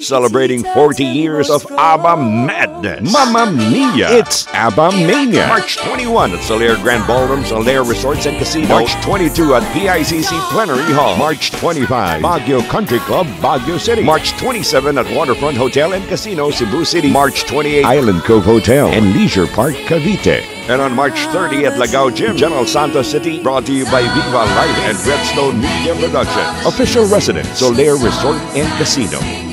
Celebrating 40 years of ABBA madness. Mamma Mia! It's ABBA Mania. March 21 at Solaire Grand Ballroom, Solaire Resorts and Casino. March 22 at PICC Plenary Hall. March 25, Baguio Country Club, Baguio City. March 27 at Waterfront Hotel and Casino, Cebu City. March 28, Island Cove Hotel and Leisure Park, Cavite. And on March 30 at Lagao Gym, General Santos City, brought to you by Viva Live and Redstone Media Production. Official residence, Solaire Resort and Casino.